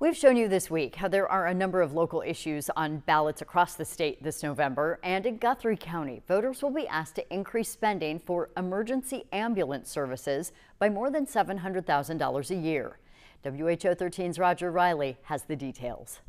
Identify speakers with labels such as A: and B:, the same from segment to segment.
A: We've shown you this week how there are a number of local issues on ballots across the state this November, and in Guthrie County, voters will be asked to increase spending for emergency ambulance services by more than $700,000 a year. WHO 13's Roger Riley has the details.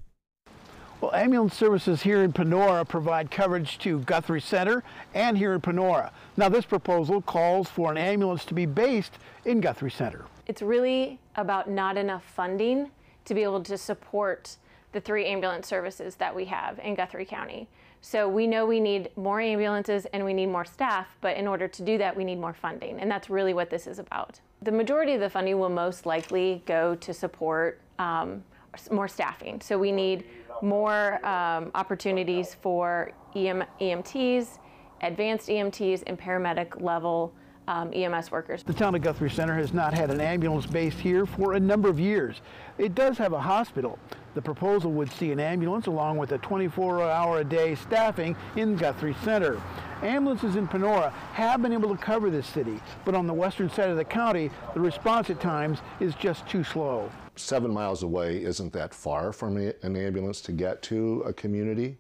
B: Well, ambulance services here in Panora provide coverage to Guthrie Center and here in Panora. Now, this proposal calls for an ambulance to be based in Guthrie Center.
C: It's really about not enough funding to be able to support the three ambulance services that we have in Guthrie County. So we know we need more ambulances and we need more staff, but in order to do that, we need more funding. And that's really what this is about. The majority of the funding will most likely go to support um, more staffing. So we need more um, opportunities for EM, EMTs, advanced EMTs, and paramedic level um, EMS workers.
B: The town of Guthrie Center has not had an ambulance base here for a number of years. It does have a hospital. The proposal would see an ambulance along with a 24-hour-a-day staffing in Guthrie Center. Ambulances in Panora have been able to cover this city, but on the western side of the county, the response at times is just too slow.
D: Seven miles away isn't that far from an ambulance to get to a community,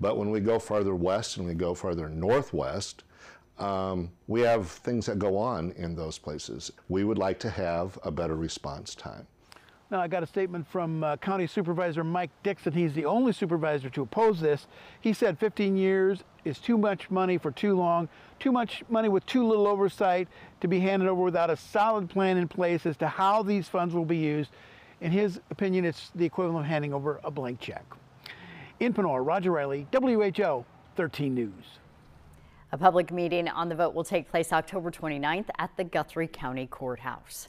D: but when we go farther west and we go farther northwest, um, we have things that go on in those places. We would like to have a better response time.
B: Now, I got a statement from uh, County Supervisor Mike Dixon. He's the only supervisor to oppose this. He said 15 years is too much money for too long, too much money with too little oversight to be handed over without a solid plan in place as to how these funds will be used. In his opinion, it's the equivalent of handing over a blank check. In Panora, Roger Riley, WHO 13 News.
A: A public meeting on the vote will take place October 29th at the Guthrie County Courthouse.